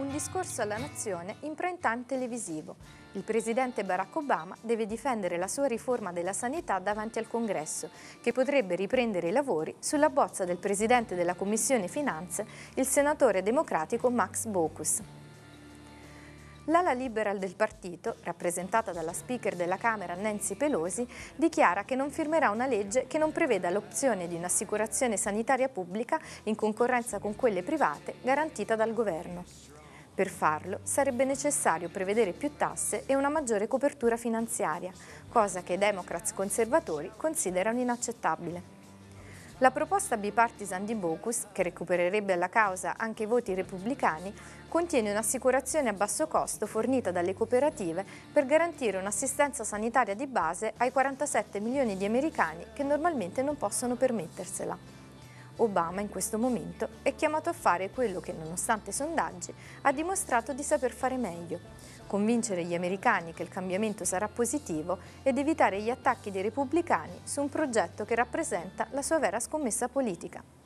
un discorso alla nazione time televisivo. Il presidente Barack Obama deve difendere la sua riforma della sanità davanti al Congresso, che potrebbe riprendere i lavori sulla bozza del presidente della Commissione Finanze, il senatore democratico Max Bocus. L'ala liberal del partito, rappresentata dalla speaker della Camera Nancy Pelosi, dichiara che non firmerà una legge che non preveda l'opzione di un'assicurazione sanitaria pubblica in concorrenza con quelle private garantita dal governo. Per farlo sarebbe necessario prevedere più tasse e una maggiore copertura finanziaria, cosa che i Democrats conservatori considerano inaccettabile. La proposta bipartisan di Bocus, che recupererebbe alla causa anche i voti repubblicani, contiene un'assicurazione a basso costo fornita dalle cooperative per garantire un'assistenza sanitaria di base ai 47 milioni di americani che normalmente non possono permettersela. Obama in questo momento è chiamato a fare quello che, nonostante i sondaggi, ha dimostrato di saper fare meglio, convincere gli americani che il cambiamento sarà positivo ed evitare gli attacchi dei repubblicani su un progetto che rappresenta la sua vera scommessa politica.